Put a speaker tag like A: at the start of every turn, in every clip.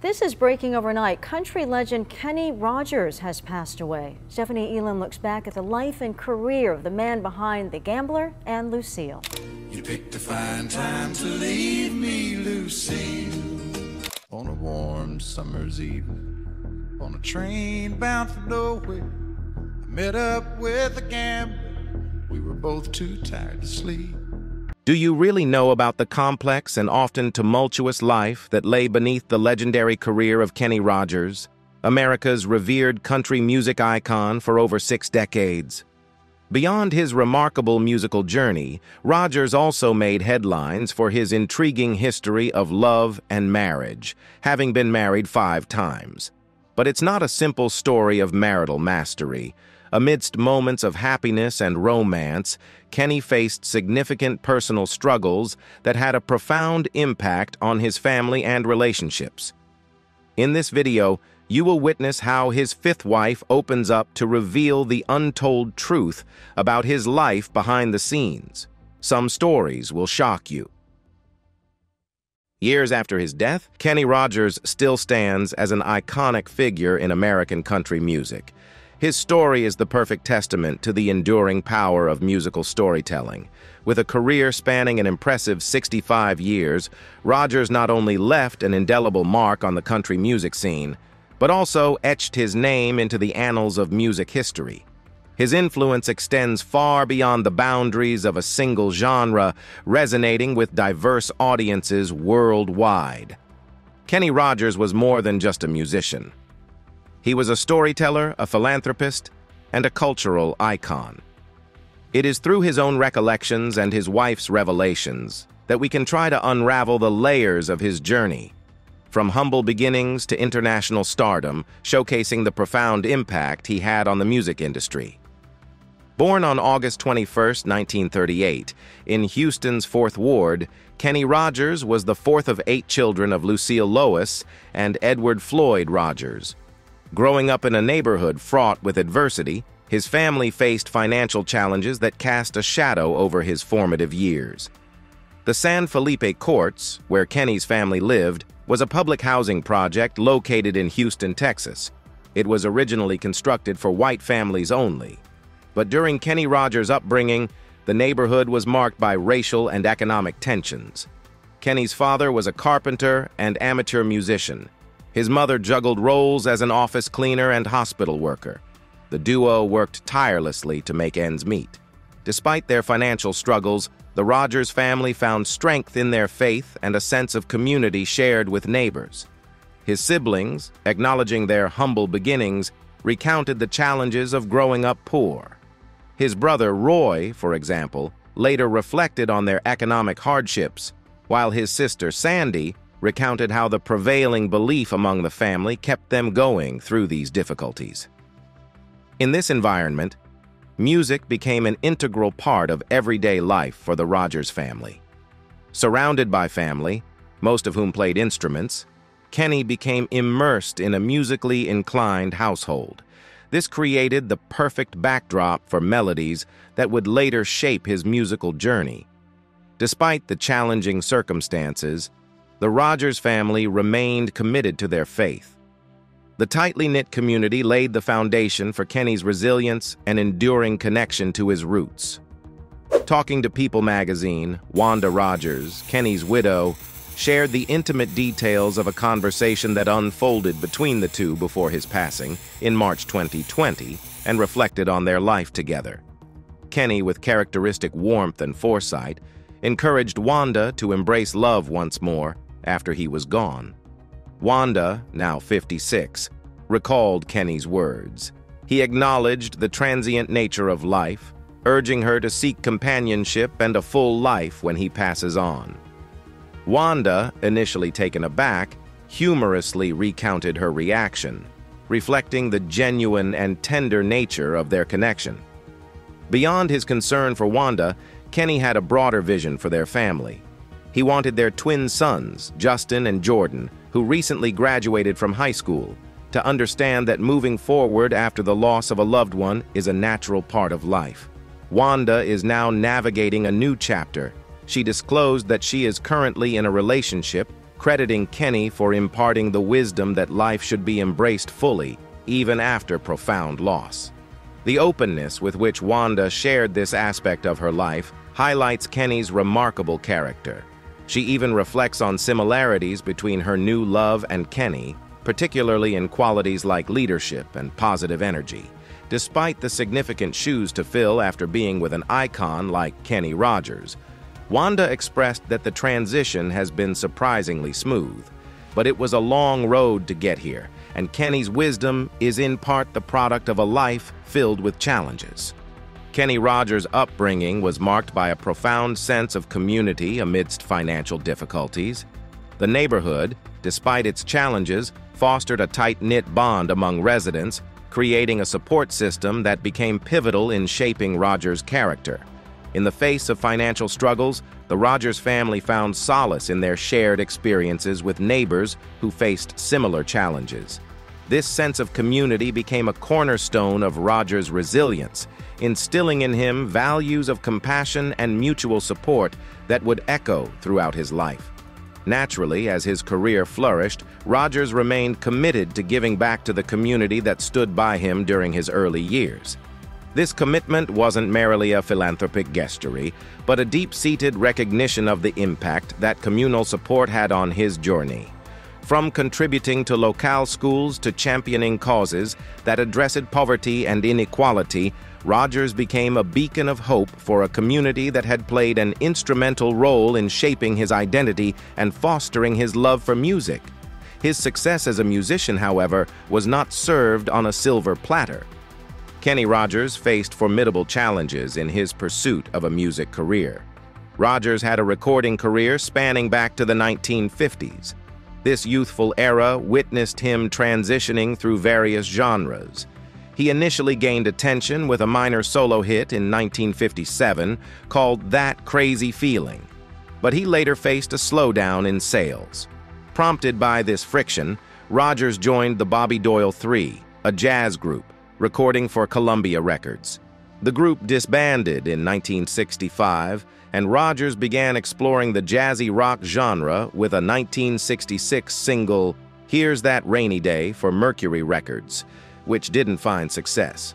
A: This is breaking overnight. Country legend Kenny Rogers has passed away. Stephanie Elam looks back at the life and career of the man behind The Gambler and Lucille.
B: You picked a fine time to leave me, Lucille. On a warm summer's evening, on a train bound for nowhere, I met up with a gambler. We were both too tired to sleep.
C: Do you really know about the complex and often tumultuous life that lay beneath the legendary career of Kenny Rogers, America's revered country music icon for over six decades? Beyond his remarkable musical journey, Rogers also made headlines for his intriguing history of love and marriage, having been married five times. But it's not a simple story of marital mastery. Amidst moments of happiness and romance, Kenny faced significant personal struggles that had a profound impact on his family and relationships. In this video, you will witness how his fifth wife opens up to reveal the untold truth about his life behind the scenes. Some stories will shock you. Years after his death, Kenny Rogers still stands as an iconic figure in American country music. His story is the perfect testament to the enduring power of musical storytelling. With a career spanning an impressive 65 years, Rogers not only left an indelible mark on the country music scene, but also etched his name into the annals of music history. His influence extends far beyond the boundaries of a single genre, resonating with diverse audiences worldwide. Kenny Rogers was more than just a musician. He was a storyteller, a philanthropist, and a cultural icon. It is through his own recollections and his wife's revelations that we can try to unravel the layers of his journey, from humble beginnings to international stardom, showcasing the profound impact he had on the music industry. Born on August 21, 1938, in Houston's Fourth Ward, Kenny Rogers was the fourth of eight children of Lucille Lois and Edward Floyd Rogers, Growing up in a neighborhood fraught with adversity, his family faced financial challenges that cast a shadow over his formative years. The San Felipe Courts, where Kenny's family lived, was a public housing project located in Houston, Texas. It was originally constructed for white families only. But during Kenny Rogers' upbringing, the neighborhood was marked by racial and economic tensions. Kenny's father was a carpenter and amateur musician, his mother juggled roles as an office cleaner and hospital worker. The duo worked tirelessly to make ends meet. Despite their financial struggles, the Rogers family found strength in their faith and a sense of community shared with neighbors. His siblings, acknowledging their humble beginnings, recounted the challenges of growing up poor. His brother Roy, for example, later reflected on their economic hardships, while his sister Sandy recounted how the prevailing belief among the family kept them going through these difficulties. In this environment, music became an integral part of everyday life for the Rogers family. Surrounded by family, most of whom played instruments, Kenny became immersed in a musically inclined household. This created the perfect backdrop for melodies that would later shape his musical journey. Despite the challenging circumstances, the Rogers family remained committed to their faith. The tightly knit community laid the foundation for Kenny's resilience and enduring connection to his roots. Talking to People magazine, Wanda Rogers, Kenny's widow, shared the intimate details of a conversation that unfolded between the two before his passing in March 2020 and reflected on their life together. Kenny, with characteristic warmth and foresight, encouraged Wanda to embrace love once more after he was gone. Wanda, now 56, recalled Kenny's words. He acknowledged the transient nature of life, urging her to seek companionship and a full life when he passes on. Wanda, initially taken aback, humorously recounted her reaction, reflecting the genuine and tender nature of their connection. Beyond his concern for Wanda, Kenny had a broader vision for their family. He wanted their twin sons, Justin and Jordan, who recently graduated from high school, to understand that moving forward after the loss of a loved one is a natural part of life. Wanda is now navigating a new chapter. She disclosed that she is currently in a relationship crediting Kenny for imparting the wisdom that life should be embraced fully, even after profound loss. The openness with which Wanda shared this aspect of her life highlights Kenny's remarkable character. She even reflects on similarities between her new love and Kenny, particularly in qualities like leadership and positive energy. Despite the significant shoes to fill after being with an icon like Kenny Rogers, Wanda expressed that the transition has been surprisingly smooth. But it was a long road to get here, and Kenny's wisdom is in part the product of a life filled with challenges. Kenny Rogers' upbringing was marked by a profound sense of community amidst financial difficulties. The neighborhood, despite its challenges, fostered a tight-knit bond among residents creating a support system that became pivotal in shaping Rogers' character. In the face of financial struggles, the Rogers family found solace in their shared experiences with neighbors who faced similar challenges. This sense of community became a cornerstone of Rogers' resilience, instilling in him values of compassion and mutual support that would echo throughout his life. Naturally, as his career flourished, Rogers remained committed to giving back to the community that stood by him during his early years. This commitment wasn't merely a philanthropic gestury, but a deep-seated recognition of the impact that communal support had on his journey. From contributing to locale schools to championing causes that addressed poverty and inequality, Rogers became a beacon of hope for a community that had played an instrumental role in shaping his identity and fostering his love for music. His success as a musician, however, was not served on a silver platter. Kenny Rogers faced formidable challenges in his pursuit of a music career. Rogers had a recording career spanning back to the 1950s. This youthful era witnessed him transitioning through various genres. He initially gained attention with a minor solo hit in 1957 called That Crazy Feeling, but he later faced a slowdown in sales. Prompted by this friction, Rogers joined the Bobby Doyle Three, a jazz group, recording for Columbia Records. The group disbanded in 1965, and Rogers began exploring the jazzy rock genre with a 1966 single, Here's That Rainy Day for Mercury Records, which didn't find success.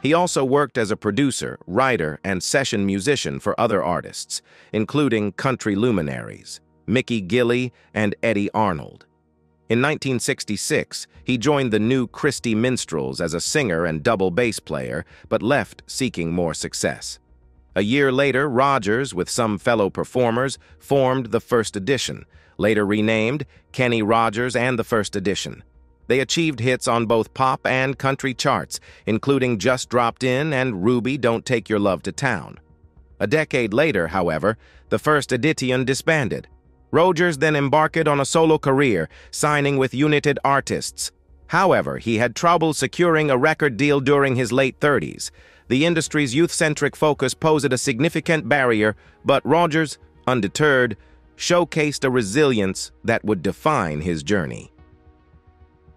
C: He also worked as a producer, writer, and session musician for other artists, including country luminaries, Mickey Gilley and Eddy Arnold. In 1966, he joined the new Christy Minstrels as a singer and double bass player, but left seeking more success. A year later, Rogers, with some fellow performers, formed the First Edition, later renamed Kenny Rogers and the First Edition. They achieved hits on both pop and country charts, including Just Dropped In and Ruby Don't Take Your Love to Town. A decade later, however, the first Edition disbanded. Rogers then embarked on a solo career, signing with United Artists. However, he had trouble securing a record deal during his late 30s. The industry's youth-centric focus posed a significant barrier, but Rogers, undeterred, showcased a resilience that would define his journey.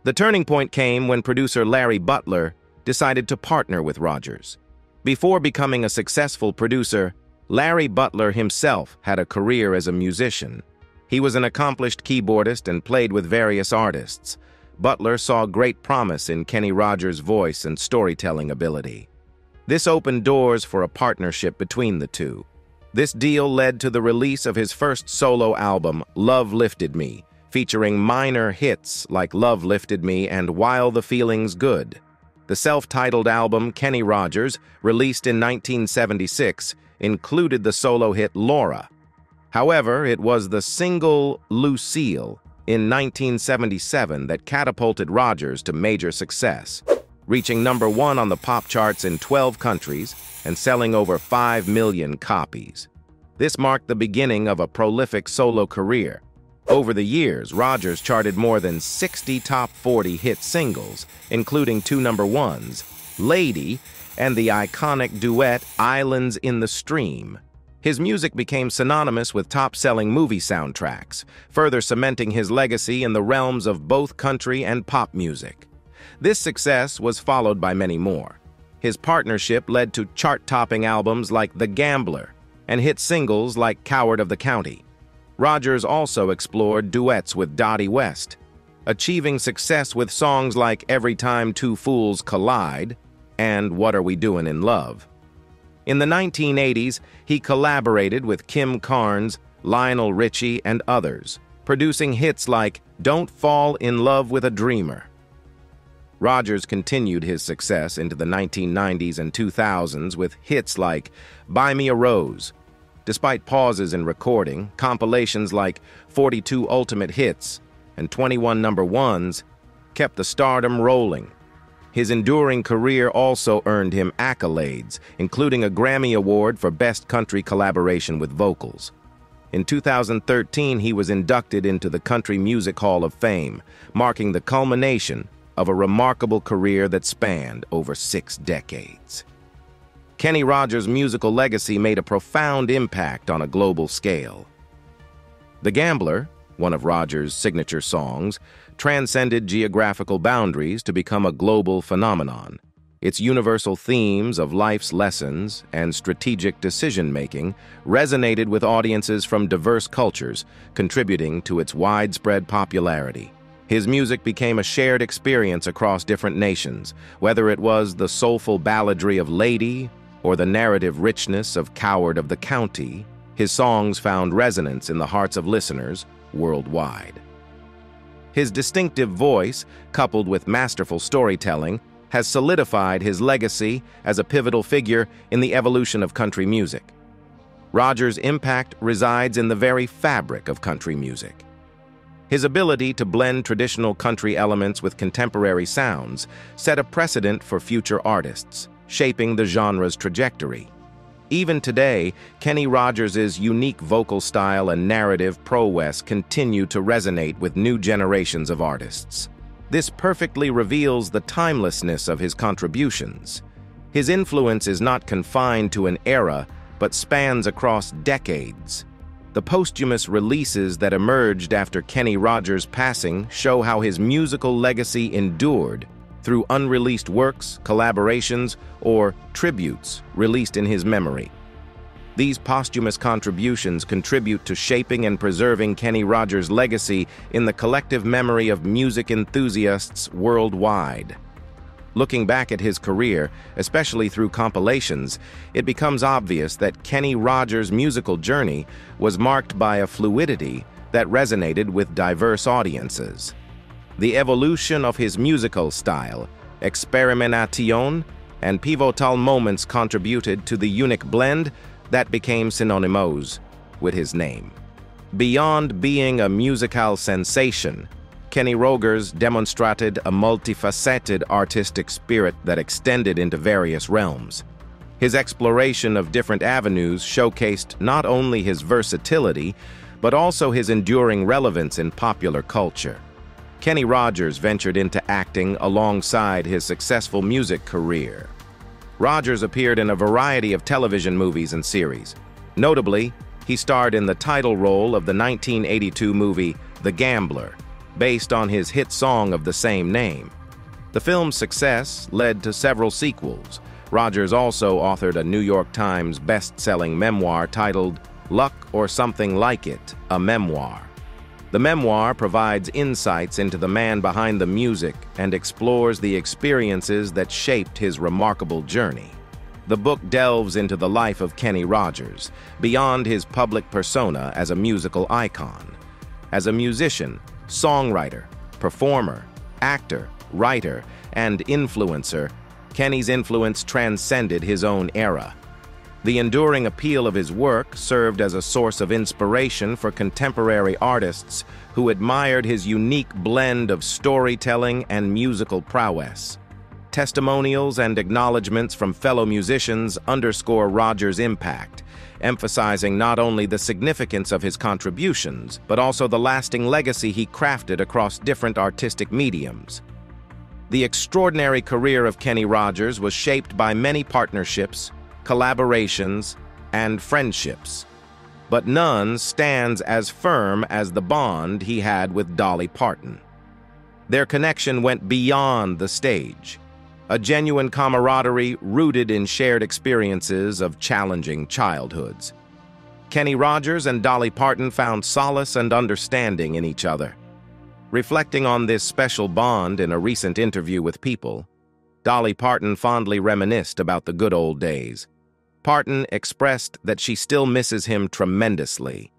C: The turning point came when producer Larry Butler decided to partner with Rogers. Before becoming a successful producer, Larry Butler himself had a career as a musician. He was an accomplished keyboardist and played with various artists. Butler saw great promise in Kenny Rogers' voice and storytelling ability. This opened doors for a partnership between the two. This deal led to the release of his first solo album, Love Lifted Me, featuring minor hits like Love Lifted Me and While the Feeling's Good. The self-titled album Kenny Rogers, released in 1976, included the solo hit Laura. However, it was the single Lucille in 1977 that catapulted Rogers to major success, reaching number one on the pop charts in 12 countries and selling over 5 million copies. This marked the beginning of a prolific solo career, over the years, Rogers charted more than 60 top 40 hit singles, including two number ones, Lady and the iconic duet Islands in the Stream. His music became synonymous with top-selling movie soundtracks, further cementing his legacy in the realms of both country and pop music. This success was followed by many more. His partnership led to chart-topping albums like The Gambler and hit singles like Coward of the County. Rogers also explored duets with Dottie West, achieving success with songs like Every Time Two Fools Collide and What Are We Doing in Love. In the 1980s, he collaborated with Kim Carnes, Lionel Richie, and others, producing hits like Don't Fall in Love with a Dreamer. Rogers continued his success into the 1990s and 2000s with hits like Buy Me a Rose. Despite pauses in recording, compilations like 42 Ultimate Hits and 21 Number Ones kept the stardom rolling. His enduring career also earned him accolades, including a Grammy Award for Best Country Collaboration with Vocals. In 2013, he was inducted into the Country Music Hall of Fame, marking the culmination of a remarkable career that spanned over six decades. Kenny Rogers' musical legacy made a profound impact on a global scale. The Gambler, one of Rogers' signature songs, transcended geographical boundaries to become a global phenomenon. Its universal themes of life's lessons and strategic decision-making resonated with audiences from diverse cultures, contributing to its widespread popularity. His music became a shared experience across different nations, whether it was the soulful balladry of Lady or the narrative richness of Coward of the County, his songs found resonance in the hearts of listeners worldwide. His distinctive voice, coupled with masterful storytelling, has solidified his legacy as a pivotal figure in the evolution of country music. Rogers' impact resides in the very fabric of country music. His ability to blend traditional country elements with contemporary sounds set a precedent for future artists, shaping the genre's trajectory. Even today, Kenny Rogers' unique vocal style and narrative prowess continue to resonate with new generations of artists. This perfectly reveals the timelessness of his contributions. His influence is not confined to an era, but spans across decades. The posthumous releases that emerged after Kenny Rogers' passing show how his musical legacy endured through unreleased works, collaborations, or tributes released in his memory. These posthumous contributions contribute to shaping and preserving Kenny Rogers' legacy in the collective memory of music enthusiasts worldwide. Looking back at his career, especially through compilations, it becomes obvious that Kenny Rogers' musical journey was marked by a fluidity that resonated with diverse audiences. The evolution of his musical style, experimentation, and pivotal moments contributed to the unique blend that became synonymous with his name. Beyond being a musical sensation, Kenny Rogers demonstrated a multifaceted artistic spirit that extended into various realms. His exploration of different avenues showcased not only his versatility, but also his enduring relevance in popular culture. Kenny Rogers ventured into acting alongside his successful music career. Rogers appeared in a variety of television movies and series. Notably, he starred in the title role of the 1982 movie The Gambler, based on his hit song of the same name. The film's success led to several sequels. Rogers also authored a New York Times best-selling memoir titled Luck or Something Like It, a Memoir. The memoir provides insights into the man behind the music and explores the experiences that shaped his remarkable journey. The book delves into the life of Kenny Rogers, beyond his public persona as a musical icon. As a musician, songwriter, performer, actor, writer, and influencer, Kenny's influence transcended his own era. The enduring appeal of his work served as a source of inspiration for contemporary artists who admired his unique blend of storytelling and musical prowess. Testimonials and acknowledgments from fellow musicians underscore Rogers' impact, emphasizing not only the significance of his contributions, but also the lasting legacy he crafted across different artistic mediums. The extraordinary career of Kenny Rogers was shaped by many partnerships, collaborations, and friendships, but none stands as firm as the bond he had with Dolly Parton. Their connection went beyond the stage, a genuine camaraderie rooted in shared experiences of challenging childhoods. Kenny Rogers and Dolly Parton found solace and understanding in each other. Reflecting on this special bond in a recent interview with People, Dolly Parton fondly reminisced about the good old days. Parton expressed that she still misses him tremendously.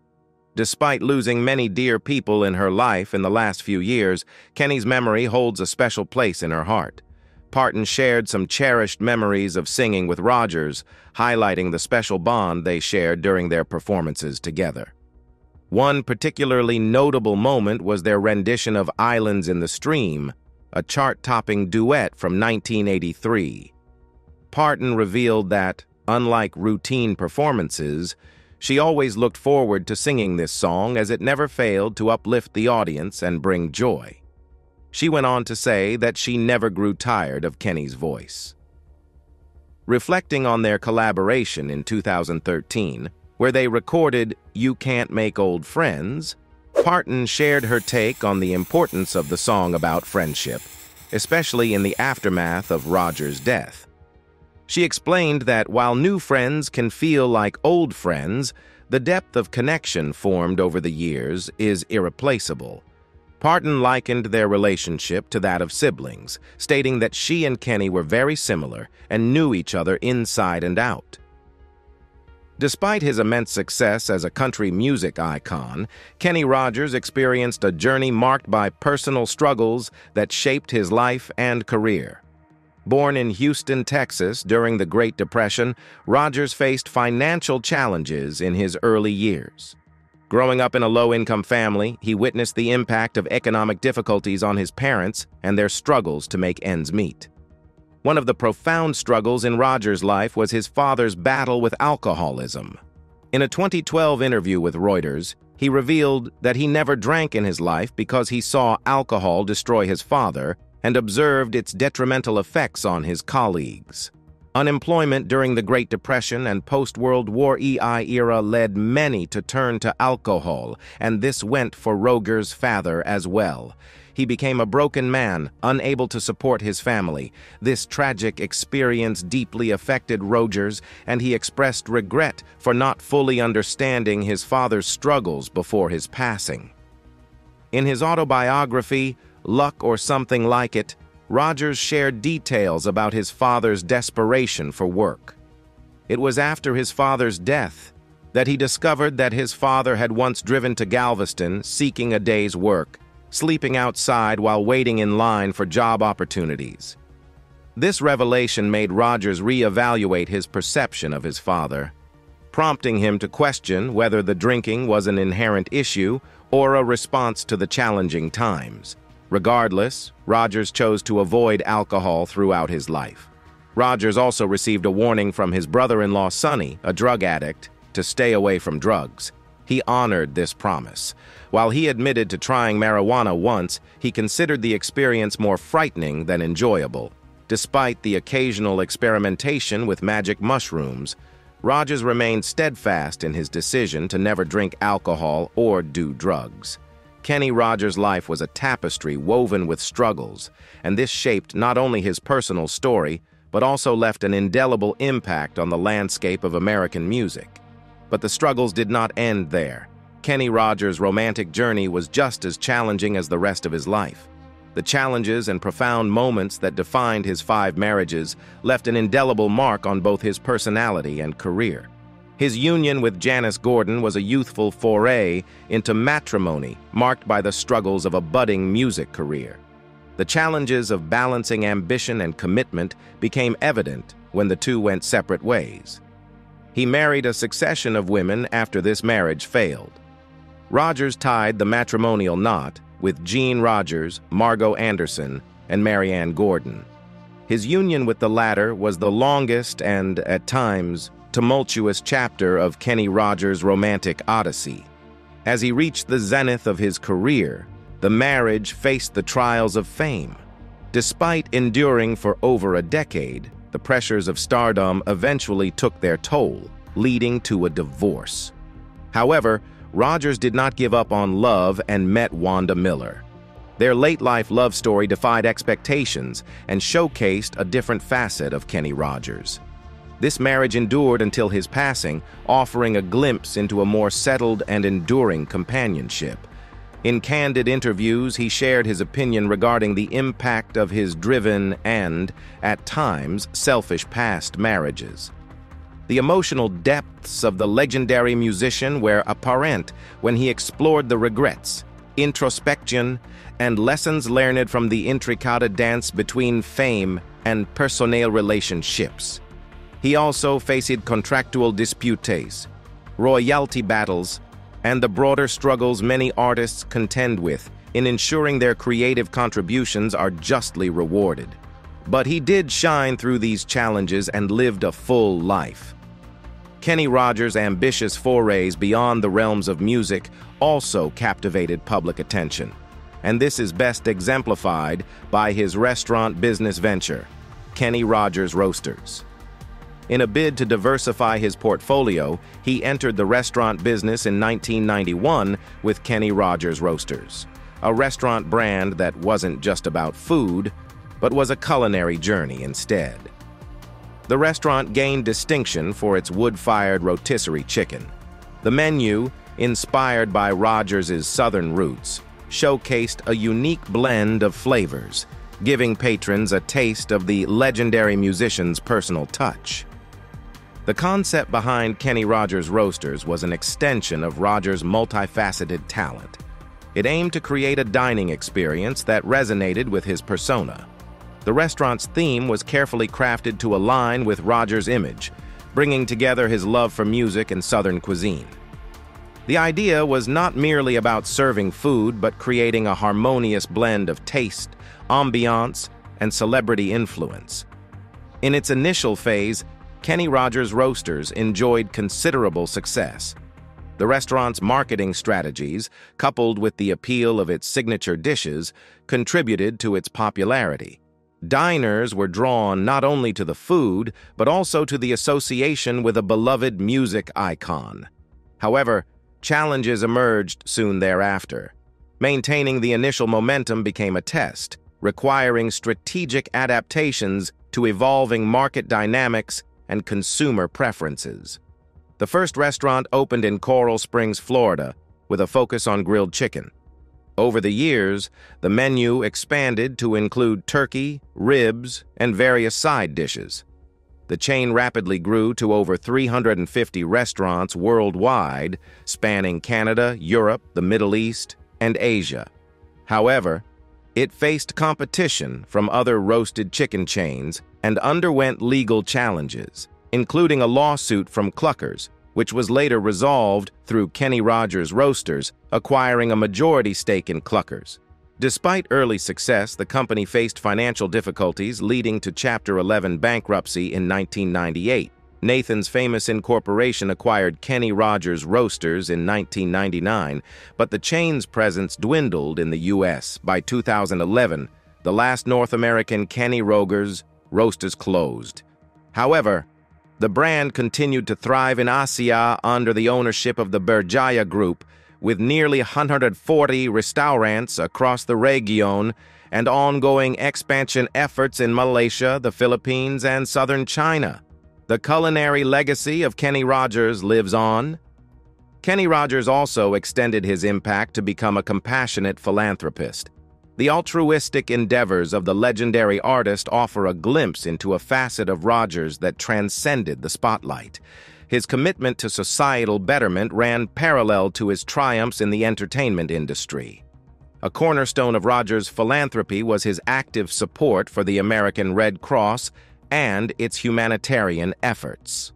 C: Despite losing many dear people in her life in the last few years, Kenny's memory holds a special place in her heart. Parton shared some cherished memories of singing with Rogers, highlighting the special bond they shared during their performances together. One particularly notable moment was their rendition of Islands in the Stream, a chart-topping duet from 1983. Parton revealed that, unlike routine performances, she always looked forward to singing this song as it never failed to uplift the audience and bring joy. She went on to say that she never grew tired of Kenny's voice. Reflecting on their collaboration in 2013, where they recorded You Can't Make Old Friends, Parton shared her take on the importance of the song about friendship, especially in the aftermath of Roger's death. She explained that while new friends can feel like old friends, the depth of connection formed over the years is irreplaceable. Parton likened their relationship to that of siblings, stating that she and Kenny were very similar and knew each other inside and out. Despite his immense success as a country music icon, Kenny Rogers experienced a journey marked by personal struggles that shaped his life and career. Born in Houston, Texas during the Great Depression, Rogers faced financial challenges in his early years. Growing up in a low-income family, he witnessed the impact of economic difficulties on his parents and their struggles to make ends meet. One of the profound struggles in Rogers' life was his father's battle with alcoholism. In a 2012 interview with Reuters, he revealed that he never drank in his life because he saw alcohol destroy his father and observed its detrimental effects on his colleagues. Unemployment during the Great Depression and post-World War EI era led many to turn to alcohol, and this went for Rogers' father as well. He became a broken man, unable to support his family. This tragic experience deeply affected Rogers, and he expressed regret for not fully understanding his father's struggles before his passing. In his autobiography, Luck or Something Like It, Rogers shared details about his father's desperation for work. It was after his father's death that he discovered that his father had once driven to Galveston seeking a day's work, sleeping outside while waiting in line for job opportunities. This revelation made Rogers reevaluate his perception of his father, prompting him to question whether the drinking was an inherent issue or a response to the challenging times. Regardless, Rogers chose to avoid alcohol throughout his life. Rogers also received a warning from his brother-in-law Sonny, a drug addict, to stay away from drugs. He honored this promise. While he admitted to trying marijuana once, he considered the experience more frightening than enjoyable. Despite the occasional experimentation with magic mushrooms, Rogers remained steadfast in his decision to never drink alcohol or do drugs. Kenny Rogers' life was a tapestry woven with struggles, and this shaped not only his personal story, but also left an indelible impact on the landscape of American music. But the struggles did not end there. Kenny Rogers' romantic journey was just as challenging as the rest of his life. The challenges and profound moments that defined his five marriages left an indelible mark on both his personality and career. His union with Janice Gordon was a youthful foray into matrimony marked by the struggles of a budding music career. The challenges of balancing ambition and commitment became evident when the two went separate ways. He married a succession of women after this marriage failed. Rogers tied the matrimonial knot with Jean Rogers, Margo Anderson, and Marianne Gordon. His union with the latter was the longest and, at times, tumultuous chapter of Kenny Rogers' romantic odyssey. As he reached the zenith of his career, the marriage faced the trials of fame. Despite enduring for over a decade, the pressures of stardom eventually took their toll, leading to a divorce. However, Rogers did not give up on love and met Wanda Miller. Their late-life love story defied expectations and showcased a different facet of Kenny Rogers. This marriage endured until his passing, offering a glimpse into a more settled and enduring companionship. In candid interviews, he shared his opinion regarding the impact of his driven and, at times, selfish past marriages. The emotional depths of the legendary musician were apparent when he explored the regrets, introspection, and lessons learned from the intricate dance between fame and personnel relationships. He also faced contractual disputes, royalty battles, and the broader struggles many artists contend with in ensuring their creative contributions are justly rewarded. But he did shine through these challenges and lived a full life. Kenny Rogers' ambitious forays beyond the realms of music also captivated public attention, and this is best exemplified by his restaurant business venture, Kenny Rogers Roasters. In a bid to diversify his portfolio, he entered the restaurant business in 1991 with Kenny Rogers Roasters, a restaurant brand that wasn't just about food, but was a culinary journey instead. The restaurant gained distinction for its wood-fired rotisserie chicken. The menu, inspired by Rogers' southern roots, showcased a unique blend of flavors, giving patrons a taste of the legendary musician's personal touch. The concept behind Kenny Rogers Roasters was an extension of Rogers' multifaceted talent. It aimed to create a dining experience that resonated with his persona. The restaurant's theme was carefully crafted to align with Rogers' image, bringing together his love for music and Southern cuisine. The idea was not merely about serving food, but creating a harmonious blend of taste, ambiance, and celebrity influence. In its initial phase, Kenny Rogers Roasters enjoyed considerable success. The restaurant's marketing strategies, coupled with the appeal of its signature dishes, contributed to its popularity. Diners were drawn not only to the food, but also to the association with a beloved music icon. However, challenges emerged soon thereafter. Maintaining the initial momentum became a test, requiring strategic adaptations to evolving market dynamics and consumer preferences. The first restaurant opened in Coral Springs, Florida, with a focus on grilled chicken. Over the years, the menu expanded to include turkey, ribs, and various side dishes. The chain rapidly grew to over 350 restaurants worldwide, spanning Canada, Europe, the Middle East, and Asia. However, it faced competition from other roasted chicken chains and underwent legal challenges, including a lawsuit from Cluckers, which was later resolved through Kenny Rogers Roasters acquiring a majority stake in Cluckers. Despite early success, the company faced financial difficulties leading to Chapter 11 bankruptcy in 1998. Nathan's Famous Incorporation acquired Kenny Rogers Roasters in 1999, but the chain's presence dwindled in the U.S. By 2011, the last North American Kenny Rogers Roasters closed. However, the brand continued to thrive in Asia under the ownership of the Berjaya Group, with nearly 140 restaurants across the region and ongoing expansion efforts in Malaysia, the Philippines, and southern China. The culinary legacy of Kenny Rogers lives on. Kenny Rogers also extended his impact to become a compassionate philanthropist. The altruistic endeavors of the legendary artist offer a glimpse into a facet of Rogers that transcended the spotlight. His commitment to societal betterment ran parallel to his triumphs in the entertainment industry. A cornerstone of Rogers' philanthropy was his active support for the American Red Cross and its humanitarian efforts.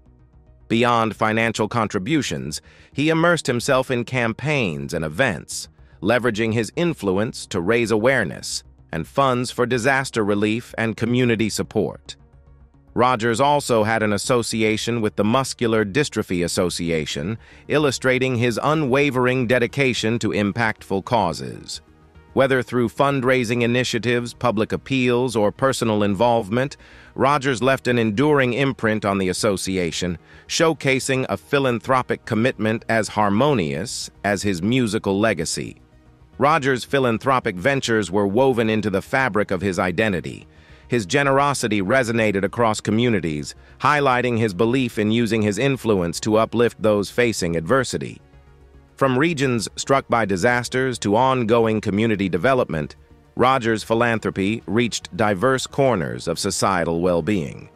C: Beyond financial contributions, he immersed himself in campaigns and events, leveraging his influence to raise awareness and funds for disaster relief and community support. Rogers also had an association with the Muscular Dystrophy Association, illustrating his unwavering dedication to impactful causes. Whether through fundraising initiatives, public appeals, or personal involvement, Rogers left an enduring imprint on the association, showcasing a philanthropic commitment as harmonious as his musical legacy. Rogers' philanthropic ventures were woven into the fabric of his identity, his generosity resonated across communities, highlighting his belief in using his influence to uplift those facing adversity. From regions struck by disasters to ongoing community development, Rogers' philanthropy reached diverse corners of societal well-being.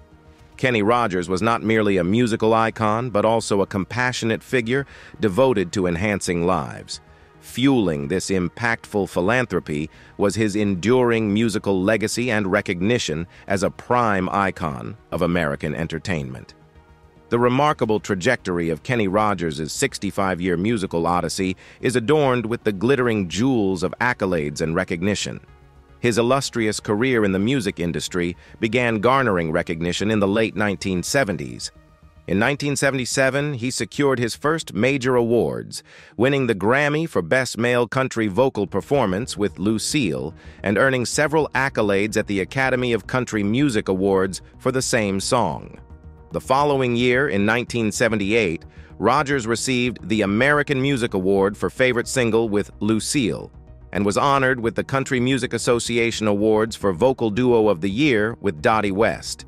C: Kenny Rogers was not merely a musical icon, but also a compassionate figure devoted to enhancing lives. Fueling this impactful philanthropy was his enduring musical legacy and recognition as a prime icon of American entertainment. The remarkable trajectory of Kenny Rogers' 65-year musical odyssey is adorned with the glittering jewels of accolades and recognition. His illustrious career in the music industry began garnering recognition in the late 1970s. In 1977, he secured his first major awards, winning the Grammy for Best Male Country Vocal Performance with Lucille and earning several accolades at the Academy of Country Music Awards for the same song. The following year, in 1978, Rogers received the American Music Award for Favorite Single with Lucille and was honored with the Country Music Association Awards for Vocal Duo of the Year with Dottie West.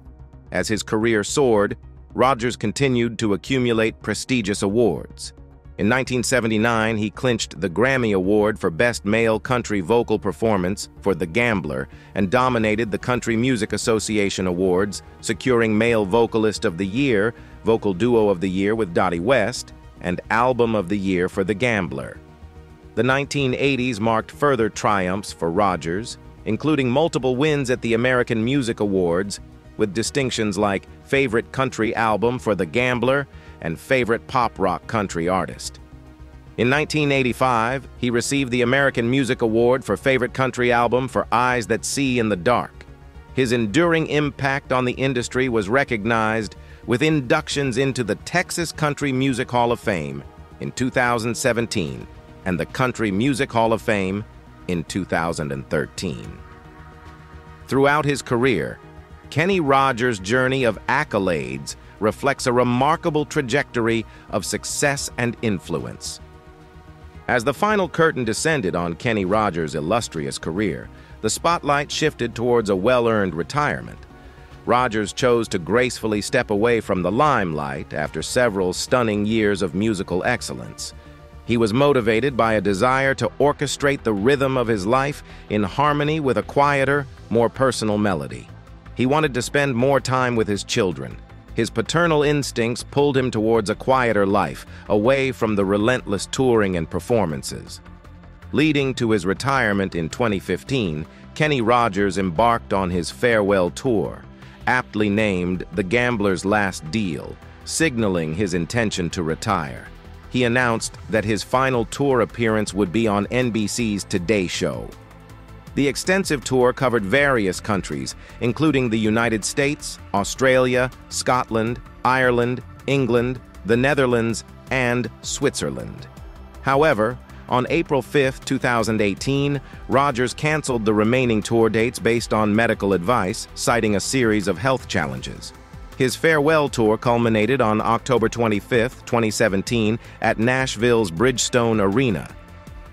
C: As his career soared, Rogers continued to accumulate prestigious awards. In 1979, he clinched the Grammy Award for Best Male Country Vocal Performance for The Gambler and dominated the Country Music Association Awards, securing Male Vocalist of the Year, Vocal Duo of the Year with Dottie West, and Album of the Year for The Gambler. The 1980s marked further triumphs for Rogers, including multiple wins at the American Music Awards, with distinctions like Favorite Country Album for The Gambler and favorite pop rock country artist. In 1985, he received the American Music Award for Favorite Country Album for Eyes That See in the Dark. His enduring impact on the industry was recognized with inductions into the Texas Country Music Hall of Fame in 2017 and the Country Music Hall of Fame in 2013. Throughout his career, Kenny Rogers' journey of accolades reflects a remarkable trajectory of success and influence. As the final curtain descended on Kenny Rogers' illustrious career, the spotlight shifted towards a well-earned retirement. Rogers chose to gracefully step away from the limelight after several stunning years of musical excellence. He was motivated by a desire to orchestrate the rhythm of his life in harmony with a quieter, more personal melody. He wanted to spend more time with his children, his paternal instincts pulled him towards a quieter life, away from the relentless touring and performances. Leading to his retirement in 2015, Kenny Rogers embarked on his farewell tour, aptly named The Gambler's Last Deal, signaling his intention to retire. He announced that his final tour appearance would be on NBC's Today Show. The extensive tour covered various countries, including the United States, Australia, Scotland, Ireland, England, the Netherlands, and Switzerland. However, on April 5, 2018, Rogers canceled the remaining tour dates based on medical advice, citing a series of health challenges. His farewell tour culminated on October 25, 2017, at Nashville's Bridgestone Arena.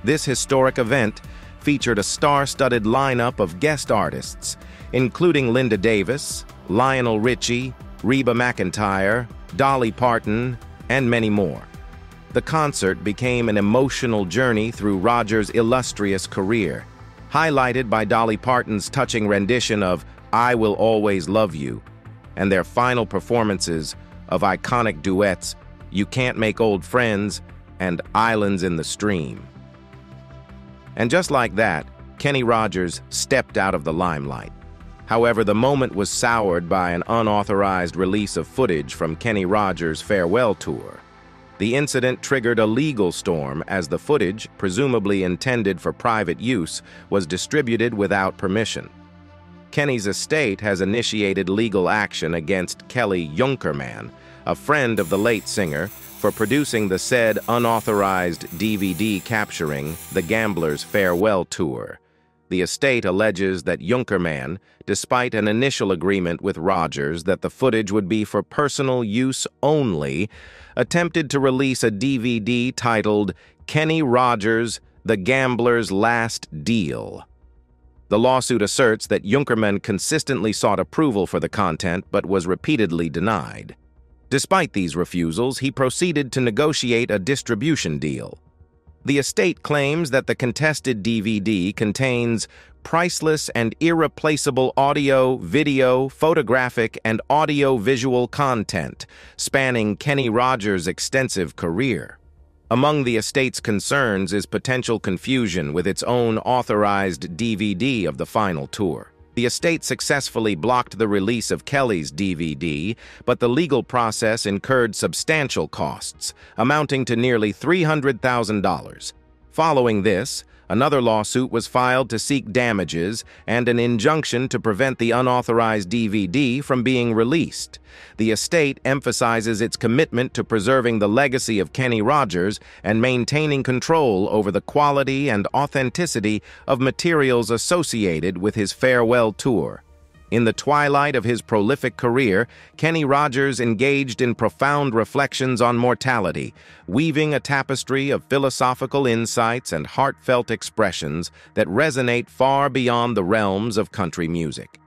C: This historic event featured a star-studded lineup of guest artists, including Linda Davis, Lionel Richie, Reba McEntire, Dolly Parton, and many more. The concert became an emotional journey through Rogers' illustrious career, highlighted by Dolly Parton's touching rendition of I Will Always Love You, and their final performances of iconic duets You Can't Make Old Friends and Islands in the Stream. And just like that, Kenny Rogers stepped out of the limelight. However, the moment was soured by an unauthorized release of footage from Kenny Rogers' farewell tour. The incident triggered a legal storm as the footage, presumably intended for private use, was distributed without permission. Kenny's estate has initiated legal action against Kelly Junkermann, a friend of the late singer, for producing the said unauthorized DVD capturing The Gambler's Farewell Tour. The estate alleges that Junkermann, despite an initial agreement with Rogers that the footage would be for personal use only, attempted to release a DVD titled Kenny Rogers, The Gambler's Last Deal. The lawsuit asserts that Junkermann consistently sought approval for the content but was repeatedly denied. Despite these refusals, he proceeded to negotiate a distribution deal. The estate claims that the contested DVD contains priceless and irreplaceable audio, video, photographic, and audio-visual content spanning Kenny Rogers' extensive career. Among the estate's concerns is potential confusion with its own authorized DVD of the final tour. The estate successfully blocked the release of Kelly's DVD, but the legal process incurred substantial costs, amounting to nearly $300,000. Following this, Another lawsuit was filed to seek damages and an injunction to prevent the unauthorized DVD from being released. The estate emphasizes its commitment to preserving the legacy of Kenny Rogers and maintaining control over the quality and authenticity of materials associated with his farewell tour. In the twilight of his prolific career, Kenny Rogers engaged in profound reflections on mortality, weaving a tapestry of philosophical insights and heartfelt expressions that resonate far beyond the realms of country music.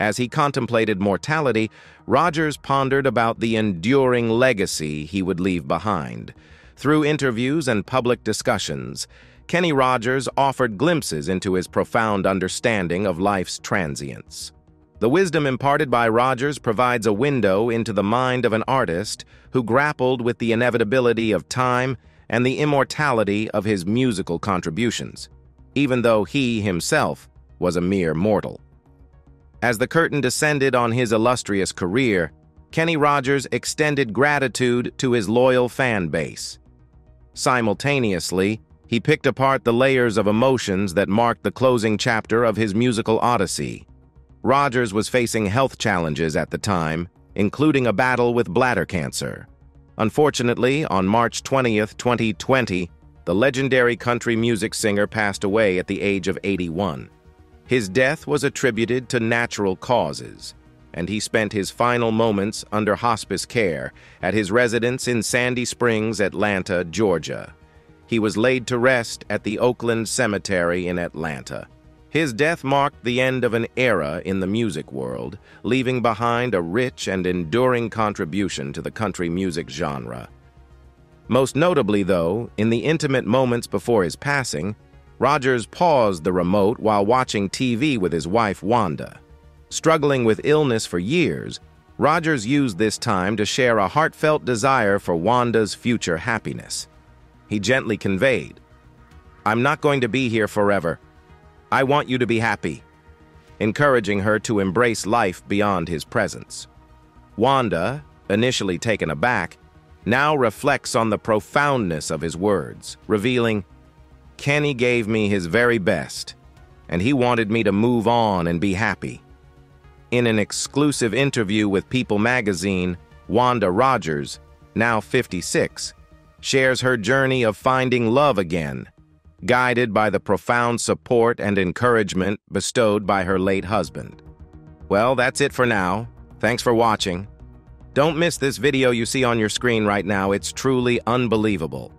C: As he contemplated mortality, Rogers pondered about the enduring legacy he would leave behind. Through interviews and public discussions, Kenny Rogers offered glimpses into his profound understanding of life's transience. The wisdom imparted by Rogers provides a window into the mind of an artist who grappled with the inevitability of time and the immortality of his musical contributions, even though he himself was a mere mortal. As the curtain descended on his illustrious career, Kenny Rogers extended gratitude to his loyal fan base. Simultaneously, he picked apart the layers of emotions that marked the closing chapter of his musical odyssey. Rogers was facing health challenges at the time, including a battle with bladder cancer. Unfortunately, on March 20, 2020, the legendary country music singer passed away at the age of 81. His death was attributed to natural causes, and he spent his final moments under hospice care at his residence in Sandy Springs, Atlanta, Georgia. He was laid to rest at the Oakland Cemetery in Atlanta. His death marked the end of an era in the music world, leaving behind a rich and enduring contribution to the country music genre. Most notably, though, in the intimate moments before his passing, Rogers paused the remote while watching TV with his wife, Wanda. Struggling with illness for years, Rogers used this time to share a heartfelt desire for Wanda's future happiness. He gently conveyed, I'm not going to be here forever, I want you to be happy, encouraging her to embrace life beyond his presence. Wanda, initially taken aback, now reflects on the profoundness of his words, revealing, Kenny gave me his very best, and he wanted me to move on and be happy. In an exclusive interview with People magazine, Wanda Rogers, now 56, shares her journey of finding love again guided by the profound support and encouragement bestowed by her late husband. Well, that's it for now. Thanks for watching. Don't miss this video you see on your screen right now. It's truly unbelievable.